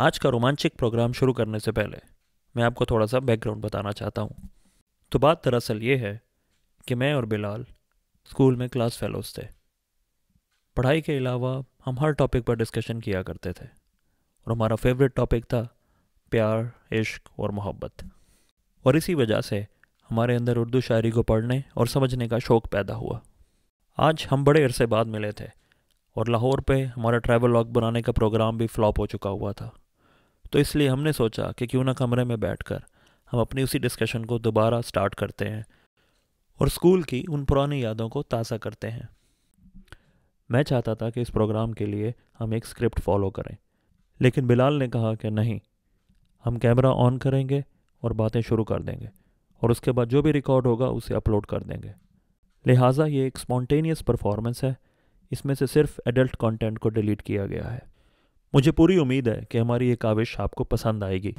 आज का रोमांचक प्रोग्राम शुरू करने से पहले मैं आपको थोड़ा सा बैकग्राउंड बताना चाहता हूँ। तो बात दरअसल ये है कि मैं और बिलाल स्कूल में क्लास फेलोज थे। पढ़ाई के अलावा हम हर टॉपिक पर डिस्कशन किया करते थे और हमारा फेवरेट टॉपिक था प्यार, इश्क और मोहब्बत। और इसी वजह से हमारे अंदर उर्दू शायरी को पढ़ने और समझने का शौक़ पैदा हुआ। आज हम बड़े अरसे बाद मिले थे और लाहौर पे हमारा ट्रैवल लॉग बनाने का प्रोग्राम भी फ्लॉप हो चुका हुआ था। तो इसलिए हमने सोचा कि क्यों ना कमरे में बैठकर हम अपनी उसी डिस्कशन को दोबारा स्टार्ट करते हैं और स्कूल की उन पुरानी यादों को ताज़ा करते हैं। मैं चाहता था कि इस प्रोग्राम के लिए हम एक स्क्रिप्ट फॉलो करें, लेकिन बिलाल ने कहा कि नहीं, हम कैमरा ऑन करेंगे और बातें शुरू कर देंगे और उसके बाद जो भी रिकॉर्ड होगा उसे अपलोड कर देंगे। लिहाजा ये एक स्पॉन्टेनियस परफॉर्मेंस है, इसमें से सिर्फ़ एडल्ट कंटेंट को डिलीट किया गया है। मुझे पूरी उम्मीद है कि हमारी ये काविश आपको पसंद आएगी।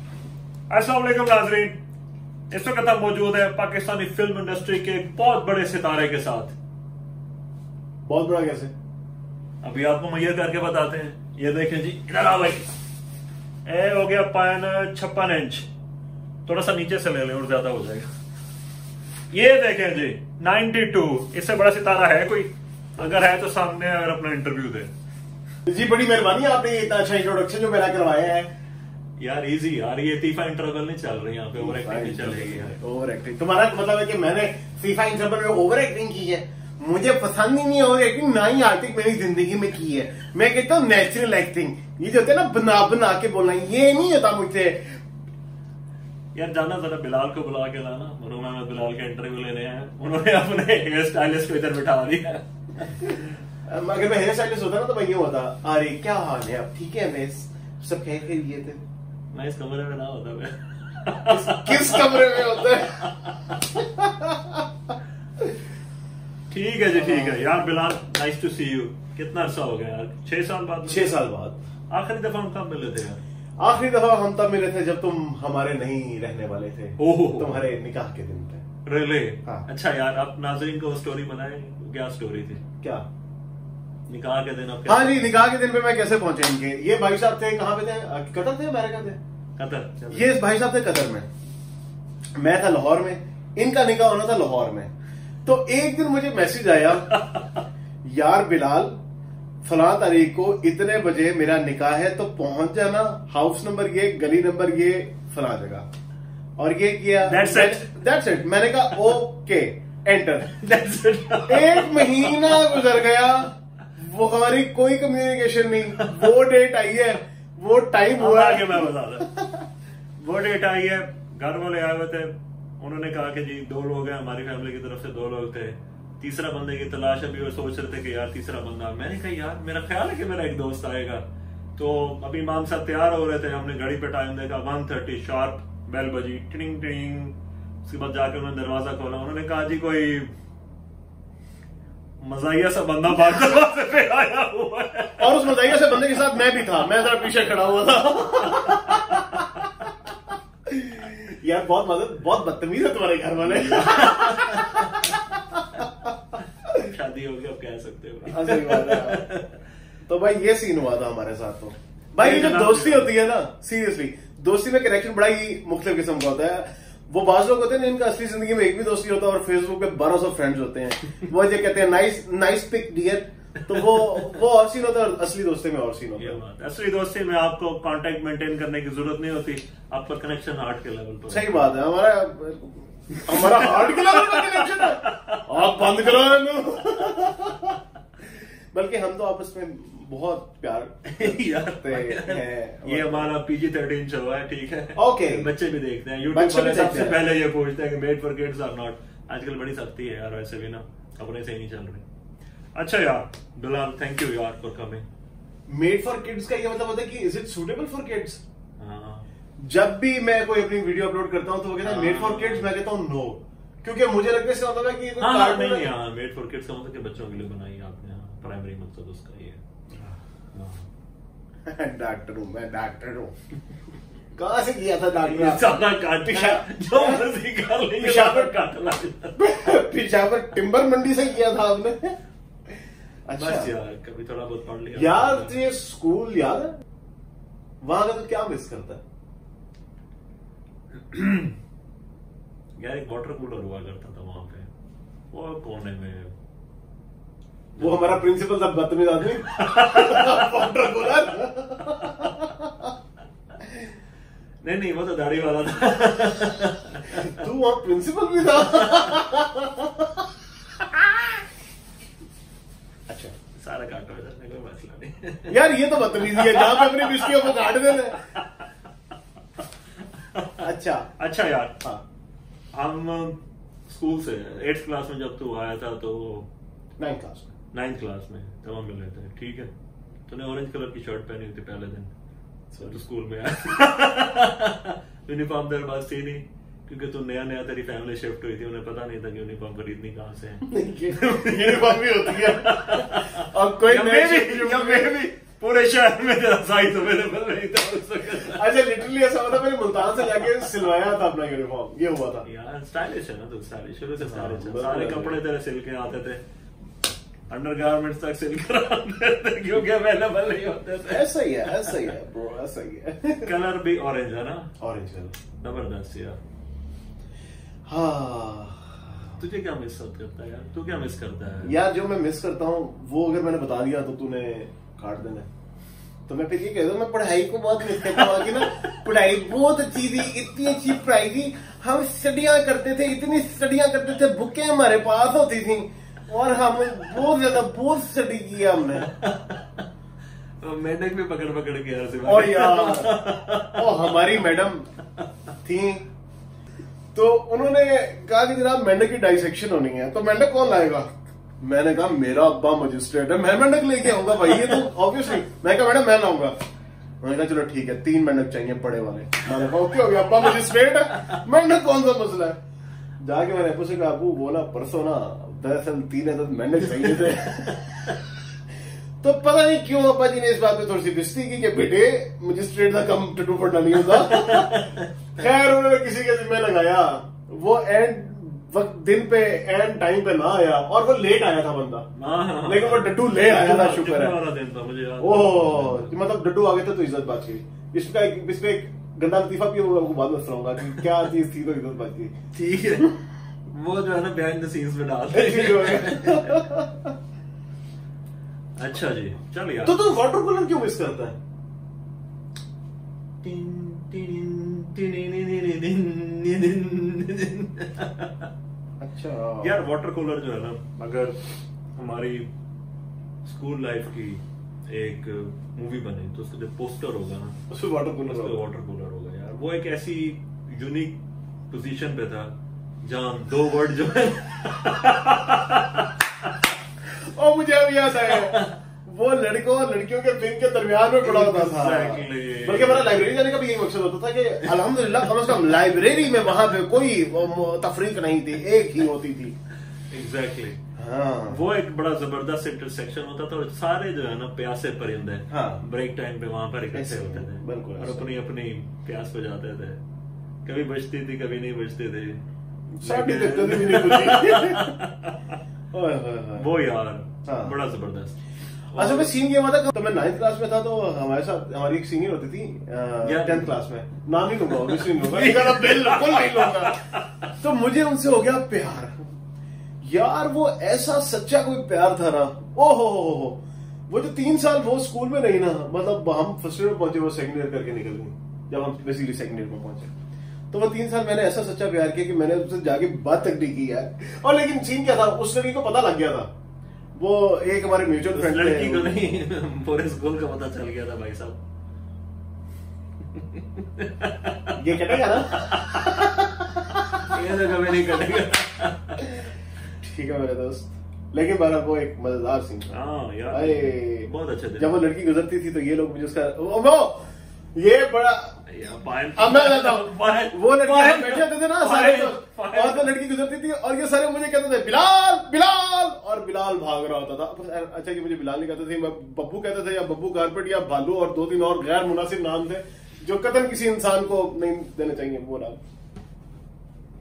अस्सलाम वालेकुम नाजरीन। इस वक्त हम मौजूद है पाकिस्तानी फ़िल्म इंडस्ट्री के एक बहुत बड़े सितारे के साथ। बहुत बड़ा कैसे? अभी आपको मैयर करके बताते हैं। ये देखें जी इधर आ भाई। ए हो गया पायन छप्पन इंच। थोड़ा सा नीचे से ले लें और ज़्यादा हो जाएगा। ये देखें जी 92 इससे बड़ा सितारा है कोई? अगर है तो सामने अगर अपना इंटरव्यू दे। जी बड़ी मेहरबानी आपने इतना अच्छा इंट्रोडक्शन जो मेरा करवाया है। यार इजी यार ये तीफा इंटरवल नहीं चल रही यहाँ पे ओवर एक्टिंग नहीं चलेगी यार। ओवर एक्टिंग तुम्हारा मतलब है कि मैंने फीफा इंटरवल में ओवर एक्टिंग की है। मुझे पसंद ही नहीं ओवर एक्टिंग ना ही आज तक मेरी ज़िंदगी में की है। मैं कहता हूँ नेचुरल एक्टिंग ये जो होता है ना बना बना के बोलना ये नहीं होता मुझसे। यार जाना जरा बिलाल को बुला के लाना। मरूमा में बिलाल के इंटरव्यू ले रहे हैं। उन्होंने अपने हेयर स्टाइलिस्ट को इधर बिठा दिया। अगर मैं हेयर स्टाइलिस्ट होता ना तो मैं ये होता अरे क्या हाल है? अब ठीक है मैं सब कह के लिए थे। मैं इस कमरे में ना होता मैं। किस कमरे में होता है? ठीक है जी ठीक है। यार Bilal nice to see you कितना अरसा हो गया यार। छह साल बाद छह साल बाद। आखिरी दफ़ा हम कब मिले थे यार? आखिरी दफ़ा हम तब मिले थे जब तुम हमारे नहीं रहने वाले थे। ओहो। तुम्हारे निकाह के दिन पे। रिले हाँ। अच्छा यार आप नाजरीन को स्टोरी बनाए क्या स्टोरी थी? क्या? निकाह के दिन हाँ जी निकाह के दिन पे मैं कैसे पहुँचे इनके? ये भाई साहब थे कहाँ पे थे? कतर थे अमेरिका थे? कतर ये भाई साहब थे कतर में। मैं था लाहौर में। इनका निकाह होना था लाहौर में। तो एक दिन मुझे मैसेज आया यार बिलाल फला तारीख को इतने बजे मेरा निकाह है तो पहुँच जाना। हाउस नंबर ये गली नंबर ये फला जगह। और ये किया। That's it. दैट्स इट मैंने कहा ओके एंटर. एक महीना गुजर गया। वो हमारी कोई कम्युनिकेशन नहीं। वो डेट आई है वो टाइम हुआ आगे मैं बता रहा वो डेट आई है घर वाले आए हुए थे। उन्होंने कहा कि जी दो लोग हैं हमारी फैमिली की तरफ़ से दो लोग थे। तीसरा बंदे की तलाश अभी वो सोच रहे थे कि यार तीसरा बंदा। मैंने कहा यार मेरा ख्याल है कि मेरा एक दोस्त आएगा। तो अभी इमाम साहब तैयार हो रहे थे हमने घड़ी पे टाइम देखा वन थर्टी शार्प बेल बजी टिंग टिंग। उसके बाद जाकर उन्होंने दरवाज़ा खोला। उन्होंने कहा जी कोई मजाइया सा बंदा दरवाजे पे आया हुआ है। और उस मजाइया से बंदे के साथ मैं भी था मैं जरा पीछे खड़ा हुआ था। यार बहुत मदद बहुत बदतमीज है तुम्हारे घर वाले। शादी होगी अब कह सकते हो। बात है। तो भाई ये सीन हुआ था हमारे साथ तो। भाई ये जो दोस्ती होती है ना सीरियसली दोस्ती में कनेक्शन बड़ा ही मुख्तलिफ़ किस्म का होता है। वो बाज लोग होते हैं जिनका असली ज़िंदगी में एक भी दोस्ती होता है और फेसबुक पे बारह सौ फ्रेंड्स होते हैं। वो ये कहते हैं नाइस नाइस पिक डियर तो वो वो और सीन होता है और असली दोस्ती में और सीन होता है। असली दोस्ती में आपको कांटेक्ट मेंटेन करने की ज़रूरत नहीं होती। आपका कनेक्शन हार्ट के लेवल पर सही बात है। हमारा हमारा हार्ट के लेवल पर कनेक्शन है। आप बंद करो बल्कि हम तो आपस में बहुत प्यार यार करते हैं। ये हमारा पीजी थर्टीन शो है ठीक है? Okay. बच्चे भी देखते हैं यूट्यूब वाले सबसे पहले ये पूछते हैं कि made for kids or not आजकल बड़ी सख्ती है यार वैसे भी ना अपने से ही नहीं चल रही। अच्छा यार बिलाल थैंक यू यार for coming made for kids का ये मतलब होता है कि is it suitable for kids हाँ। जब भी मैं कोई अपनी वीडियो अपलोड करता हूँ तो वो कहता है मेड फॉर किड्स मैं कहता हूँ नो क्योंकि मुझे लगता है इसका मतलब है कि ये कोई हाँ, हाँ, नहीं है। हाँ मेड फॉर किड्स का मतलब कि बच्चों के लिए बनाई है आपने हाँ, प्राइमरी मकसद उसका ये है हाँ। डॉक्टर हूँ मैं डॉक्टर। हूँ कहाँ से किया था डॉक्टर? सारा काट जो मर्ज़ी कर ले पिशावर- काटना पिशावर टिम्बर मंडी से किया था आपने? अच्छा। यार कभी थोड़ा बहुत पढ़ लिया। यार तुझे स्कूल याद है वहाँ का तो क्या मिस करता है? यार एक वाटर कूलर हुआ करता था वहाँ पे। वो कोने में वो हमारा प्रिंसिपल था बदतमीज आदमी। वाटर कूलर नहीं नहीं वो तो दाढ़ी वाला था। तू वहाँ प्रिंसिपल भी था। अच्छा सारा काटो इधर नहीं कोई मसला नहीं यार ये तो बदतमीजी है जहाँ पे अपनी बिस्कियों को काट देना अच्छा। अच्छा यार हाँ हम स्कूल से एट्थ क्लास में जब तू आया था तो नाइन्थ क्लास में। नाइन्थ क्लास में तब हम मिले थे ठीक है? तूने ऑरेंज कलर की शर्ट पहनी थी पहले दिन। तो स्कूल में यूनिफॉर्म तेरे पास थी नहीं क्योंकि तू नया नया तेरी फैमिली शिफ्ट हुई थी उन्हें पता नहीं था कि यूनिफॉर्म खरीदनी कहाँ से है। यूनिफॉर्म भी होती है। और कोई भी पूरे शहर में तेरा साइज़ अवेलेबल नहीं था अच्छा लिटरली ऐसा होता मैंने मुल्तान से जाके सिलवाया था अपना यूनिफॉर्म ये हुआ था। यार स्टाइलिश है ना तू स्टाइलिश शुरू से स्टाइलिश सारे कपड़े तेरे सिल के आते थे। अंडरगारमेंट्स तक सिल कर क्योंकि अवेलेबल नहीं होते थे। ऐसा ही है ऐसा ही है ब्रो ऐसा ही है। कलर भी ऑरेंज है ना? ऑरेंज कलर ज़बरदस्त यार। हाँ। तुझे क्या मिस करता है यार? तू क्या मिस करता है? यार जो मैं मिस करता हूँ वो अगर मैंने बता दिया तो तूने काट देना। तो मैं फिर ये कह दूँ मैं पढ़ाई को बहुत मिस करता हूँ कि ना पढ़ाई बहुत अच्छी थी इतनी अच्छी पढ़ाई थी। हम स्टडियाँ करते थे इतनी स्टडियाँ करते थे बुकें हमारे पास होती थी। और हम बहुत ज़्यादा बहुत स्टडी किया हमने। मेंढक भी पकड़ पकड़ के ऐसे और यार ओ हमारी मैडम थी। तो उन्होंने कहा कि जनाब मेंढक की डाइसेक्शन होनी है। तो मेंढक कौन लाएगा? मैंने कहा मेरा अब्बा मजिस्ट्रेट है। मैं मेंढक लेके आऊँगा भाई ये तो ऑब्वियसली मैं कहा मैडम मैं लाऊँगा। उन्होंने कहा चलो ठीक है तीन मेंढक चाहिए बड़े वाले। मैंने कहा ओके हो गया अब्बा मजिस्ट्रेट है। मेंढक कौन सा मसला है? जाके मैंने अब्बू से कहा अबू ना परसों ना दरअसल तीन है तो मेंढक चाहिए थे। तो पता नहीं क्यों अब्बा जी ने इस बात पे थोड़ी सी बिस्ती की कि बेटे मजिस्ट्रेट का कम टटू पड़ना नहीं होता। खैर उन्होंने किसी के जिम्मे लगाया। वो एंड वक्त दिन पे एंड टाइम पे ना आया और वो लेट आया था बंदा। हाँ, हाँ, हाँ। लेकिन वो डट्टू ले आया था शुक्र है। ओह मतलब डट्टू आ गए थे तो इज़्ज़त बात की इसका इसमें एक गंदा लतीफा भी होगा बाद में सुनाऊँगा कि क्या चीज़ थी तो इज़्ज़त बात की ठीक है। वो जो है ना बिहाइंड द सीन्स में डाल दे। अच्छा जी। चल यार तो तू तो वाटर कूलर क्यों मिस करता है? अच्छा यार वाटर कूलर जो है ना अगर हमारी स्कूल लाइफ की एक मूवी बने तो उसका जो पोस्टर होगा ना उसमें वाटर कूलर वाटर कूलर होगा यार वो एक ऐसी यूनिक पोजीशन पे था जहाँ दो वर्ड जो है। और मुझे अब याद आया वो लड़कों और लड़कियों के फ़िल्म के दरमियान में पड़ा होता था। बल्कि हमारा लाइब्रेरी जाने का भी यही मकसद होता था कि अल्हम्दुलिल्लाह कम से कम लाइब्रेरी में वहाँ पे कोई तफरीक नहीं थी एक ही होती थी। Exactly exactly. हाँ। वो एक बड़ा ज़बरदस्त इंटरसेक्शन होता था और सारे जो है ना प्यासे परिंदे हाँ। ब्रेक टाइम पे वहाँ पर इकट्ठे होते थे। बिल्कुल और अपनी अपनी प्यास बुझाते थे। कभी बजती थी कभी नहीं बजती थी। साड़ी लेकिन- देखते थे भी नहीं कुछ ओए होए होए। वो यार हाँ। बड़ा ज़बरदस्त। अच्छा मैं सीन ये हुआ था तो मैं नाइन्थ क्लास में था तो हमारे साथ हमारी एक सीनियर होती थी या- टेंथ क्लास में। नाम नहीं लूँगा ऑब्वियसली नहीं लूँगा। इनका नाम बिल्कुल नहीं लूँगा। तो मुझे उनसे हो गया प्यार। यार वो ऐसा सच्चा कोई प्यार था ना। ओ हो हो हो। हो। वो जो तीन साल वो स्कूल में नहीं ना मतलब हम फ़र्स्ट ईयर में पहुँचे वो सेकंड ईयर करके निकल गए जब हम बेसिकली सेकंड ईयर में पहुँचे। तो वो तीन साल मैंने ऐसा सच्चा प्यार किया कि मैंने उससे जाके बात तक नहीं की यार। और लेकिन सीन क्या था? उस लड़की को पता लग गया था। वो एक हमारे म्यूचुअल फ्रेंड लड़की को नहीं पूरे स्कूल का पता चल गया था भाई साहब। ये कटेगा ना? ये तो कभी नहीं कटेगा। ठीक है मेरे दोस्त। लेकिन बहरहाल वो एक मज़ेदार सीन था। हाँ यार। बहुत अच्छा जब वो लड़की गुजरती थी तो ये लोग मुझे उसका ये बड़ा अब मैं कहता हूँ वो लड़की बैठे थे ना सारे और तो लड़की गुजरती थी और ये सारे मुझे कहते थे बिलाल बिलाल! और बिलाल भाग रहा होता था। अच्छा कि मुझे बिलाल नहीं कहते थे मैं बब्बू कहते थे या बब्बू कारपेट या भालू और दो तीन और गैर मुनासिब नाम थे जो कतन किसी इंसान को नहीं देने चाहिए वो नाम।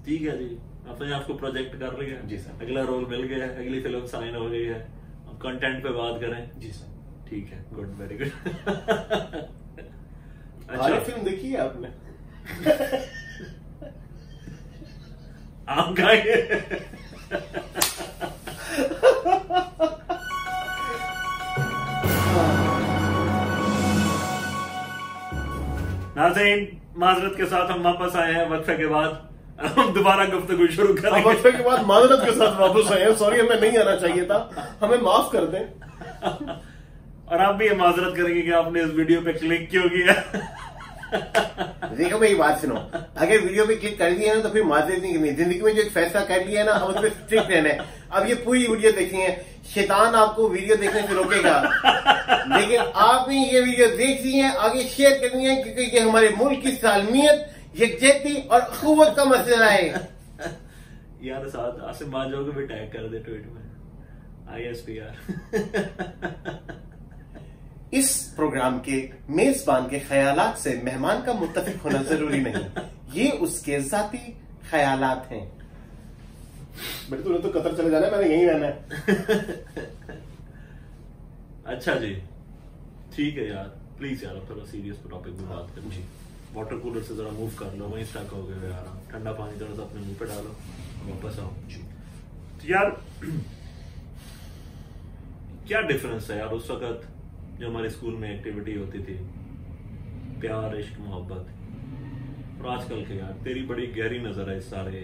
ठीक है जी अपने आप को प्रोजेक्ट कर रही है। जी सर। अगला रोल मिल गया है अगली फ़िल्म साइन हो गई है। अब कंटेंट पे बात करें। जी सर। ठीक है गुड वेरी गुड अच्छा। फ़िल्म देखी है आपने? आम खाएँगे नाज़रीन माजरत के साथ हम वापस आए हैं वक्फे के बाद। हम दोबारा गुफ्तगू शुरू करेंगे। वक्फे के बाद माजरत के साथ वापस आए हैं। सॉरी हमें नहीं आना चाहिए था। हमें माफ़ कर दें। और आप भी ये माजरत करेंगे कि आपने इस वीडियो पे क्लिक क्यों किया? देखो मेरी बात सुनो। अगर वीडियो पे क्लिक कर दिया ना तो फिर माजरत नहीं करनी। ज़िंदगी में जो एक फैसला कर लिया है ना हम उस पर स्ट्रिक्ट रहना है। अब ये पूरी वीडियो देखेंगे शैतान आपको वीडियो देखने से रोकेगा। लेकिन आपने ये वीडियो देख ली है आगे शेयर करनी है क्योंकि ये हमारे मुल्क की सालमियत यकजहती और अखुवत का मसला है। यार साथ आसिम बाजो को भी टैग कर दे ट्वीट में। आई एस पी आर इस प्रोग्राम के मेजबान के ख्यालात से मेहमान का मुत्तफिक होना ज़रूरी नहीं। ये उसके जाती ख्यालात हैं। बेटे तूने तो कतर चले जाना है मैंने यहीं रहना है। अच्छा जी। ठीक है यार। प्लीज़ यार थोड़ा सीरियस टॉपिक पे बात करें जी। वाटर कूलर से जरा मूव कर लो वहीं स्टक हो गए यार। आप। ठंडा पानी जरा सा अपने मुँह पे डालो वापस आओ। जी। तो यार क्या डिफरेंस है यार उस वक्त? जो हमारे स्कूल में एक्टिविटी होती थी। प्यार इश्क मोहब्बत। और आजकल के यार तेरी बड़ी गहरी नज़र है इस सारे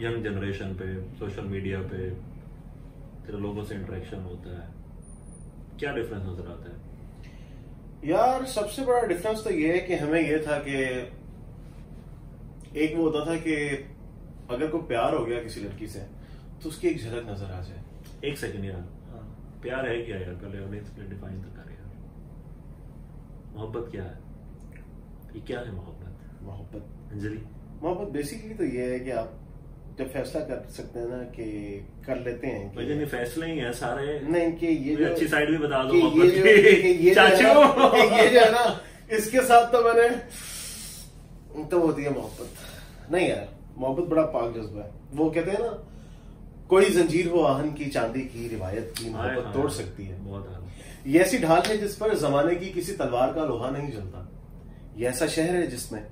यंग जनरेशन पे सोशल मीडिया पे। तेरे लोगों से इंटरेक्शन होता है। क्या डिफरेंस नज़र आता है? यार सबसे बड़ा डिफरेंस तो ये है कि हमें ये था कि एक वो होता था कि अगर कोई प्यार हो गया किसी लड़की से तो उसकी एक झलक नज़र आ जाए। एक सेकंड यार। प्यार है क्या यार? पहले डिफाइन तो कर। मोहब्बत क्या है? ये क्या है मोहब्बत? मोहब्बत। अंजलि? मोहब्बत बेसिकली तो ये है कि आप जब फैसला कर सकते हैं ना कि कर लेते हैं कि फैसले ही है सारे। नहीं कि ये जो अच्छी साइड भी बता दो ये जो कि। ये चाचू। ये जो है ना इसके साथ तो मैंने तो होती है मोहब्बत। नहीं यार मोहब्बत बड़ा पाक जज्बा है। वो कहते हैं ना कोई जंजीर हो आहन की चांदी की रिवायत की मोहब्बत। तोड़ सकती है। बहुत ये ऐसी ढाल है जिस पर जमाने की किसी तलवार का लोहा नहीं चलता ये ऐसा शहर है जिसमें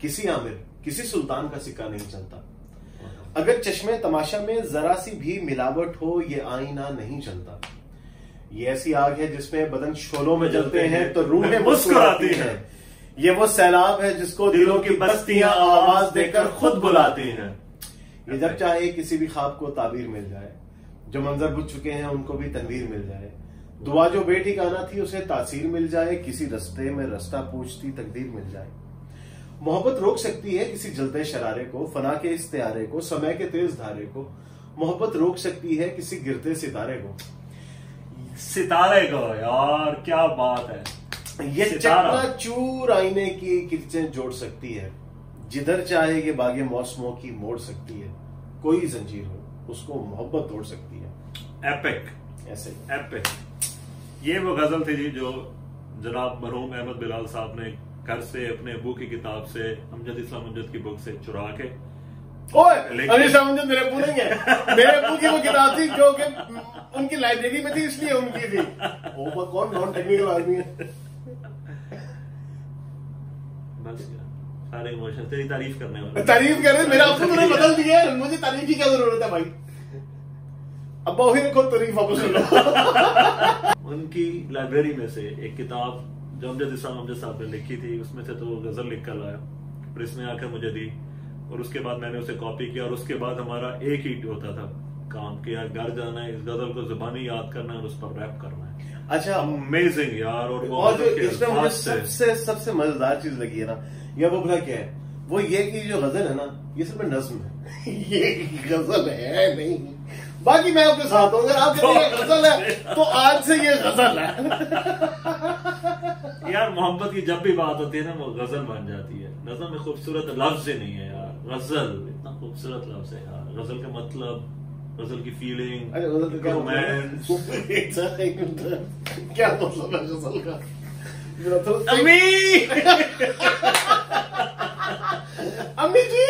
किसी आमिर किसी सुल्तान का सिक्का नहीं चलता अगर चश्मे तमाशा में जरा सी भी मिलावट हो ये आईना नहीं चलता ये ऐसी आग है जिसमें बदन शोलों में जलते हैं तो रूहें मुस्कुराती हैं। ये वो सैलाब है जिसको दिलों की बस्तियाँ आवाज़ देकर खुद बुलाती हैं। ये जब चाहे किसी भी ख्वाब को ताबीर मिल जाए जो मंजर बुझ चुके हैं उनको भी तनवीर मिल जाए। दुआ जो बेठिकाना थी उसे तासीर मिल जाए किसी रस्ते में रास्ता पूछती तकदीर मिल जाए। मोहब्बत रोक सकती है किसी जलते शरारे को फना के इस्तेहारे को समय के तेज धारे को। मोहब्बत रोक सकती है किसी गिरते सितारे को। सितारे को यार क्या बात है। ये चूर आईने की किरचें जोड़ सकती है। जिधर चाहे ये बागे मौसमों की मोड़ सकती है। कोई जंजीर हो उसको मोहब्बत तोड़ सकती है। एपिक ऐसे एपिक ये वो गज़ल थी जी जो जनाब मरहूम अहमद बिलाल साहब ने घर से अपने अबू की किताब से अमजद इस्लाम अमजद की बुक से चुरा के। मेरे अबू नहीं है। मेरे अबू की वो किताब थी जो कि उनकी लाइब्रेरी में थी इसलिए उनकी थी। वो कौन नॉन टेक्निकल आदमी है बस यार सारे इमोशन तेरी तारीफ़ करने वाले। तारीफ़ कर रहे मेरा अबू तूने बदल दिया है मुझे तारीफ़ की क्या ज़रूरत है भाई? अब्बा फिर खुद तारीफ़ वापस कर लो। उनकी लाइब्रेरी में से एक किताब जो अमजद इस्लाम अमजद साहब ने लिखी थी उसमें से तो वो गज़ल लिख कर लाया और इसने आकर मुझे दी। और उसके बाद मैंने उसे कॉपी किया और उसके बाद हमारा एक ही होता था काम कि यार घर जाना है इस गज़ल को जुबानी याद करना है और उस पर रैप करना है। अच्छा। अमेजिंग यार और वो और जो इसमें मुझे सबसे सबसे मज़ेदार चीज़ लगी है ना या वो भला क्या है? वो ये कि जो गज़ल है ना ये सिर्फ़ नज्म है। ये गज़ल है नहीं। बाकी मैं आपके साथ हूँ अगर आप कहते गज़ल है तो आज से ये गज़ल है। यार मोहब्बत की जब भी बात होती है ना वो गज़ल बन जाती है। नजम में खूबसूरत लफ्ज ही नहीं है यार गज़ल। इतना खूबसूरत लफ्ज है यार गज़ल का मतलब गज़ल की फीलिंग अरे गज़ल का क्या रोमांस? एक सेकंड, एक मिनट। क्या मतलब है गज़ल का मेरा अम्मी अम्मी जी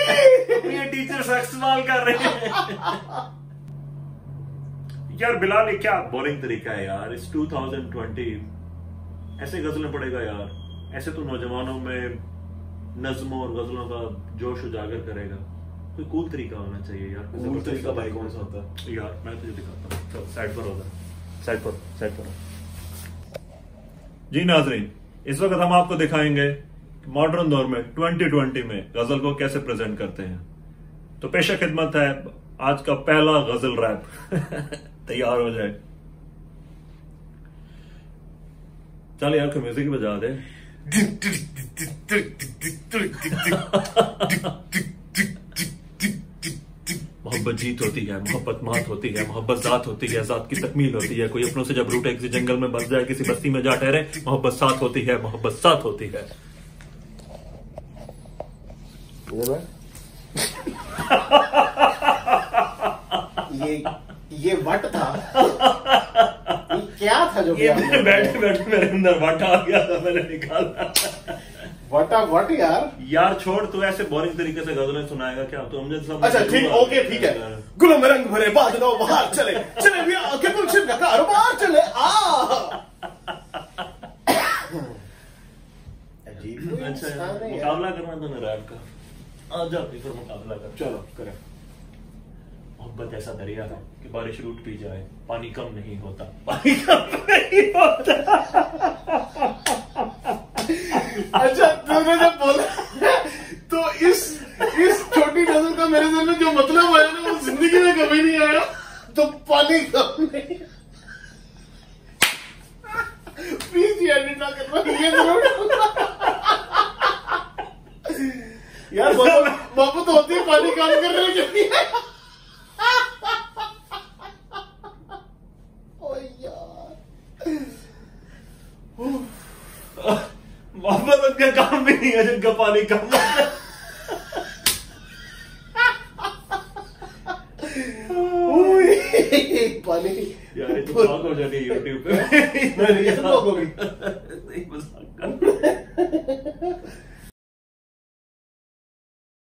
ये टीचर इस्तेमाल कर रहे हैं। यार बिलाल ये क्या बोरिंग तरीका है यार। इस 2020 ऐसे गजलें पड़ेगा यार। ऐसे तो नौजवानों में नज्मों और गजलों का जोश उजागर करेगा। कोई कूल तरीका होना चाहिए यार। कूल तरीका भाई कौन सा होता है? यार मैं तुझे दिखाता हूँ। चल साइड पर होगा साइड पर साइड पर। जी नाजरीन इस वक्त हम आपको दिखाएँगे मॉडर्न दौर में 2020 में गज़ल को कैसे प्रेजेंट करते हैं। तो पेशा खिदमत है आज का पहला गज़ल रैप तैयार हो जाए। चल यार कोई म्यूज़िक बजा दे। मोहब्बत जीत होती है मोहब्बत मात होती है मोहब्बत जात होती है जात की तकमील होती है। कोई अपनों से जब रूठे किसी जंगल में बस जाए किसी बस्ती में जा ठहरे मोहब्बत साथ होती है मोहब्बत साथ होती है। ये ये वट था। ये क्या था जो ये बैठे बैठे मेरे अंदर वट आ गया था मैंने निकाला। वटा वट यार यार छोड़ तू ऐसे बोरिंग तरीके से गजलें सुनाएगा क्या? तू अच्छा ठीक ओके ठीक है। गुलों में रंग भरे बादलों बाहर चले। चले भी आके गुलशन का कारोबार चले। आ। अजीब अच्छा। मुकाबला करना तो रैप का। आ जा फिर मुकाबला कर। चलो करें। मोहब्बत ऐसा दरिया है कि बारिश रूट पी जाए पानी कम नहीं होता। पानी कम नहीं होता। अच्छा तूने जब बोला तो इस इस छोटी नज़र का मेरे दिल में जो मतलब आया ना, वो ज़िंदगी में कभी नहीं आया। तो पानी कम प्लीज़ ये एडिट ना करना। ये ज़रूर मोहब्बत होती है पानी काम कर रहे हैं कि नहीं